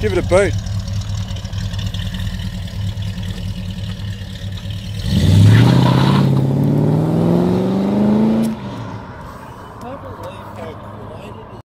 Give it a boot. I believe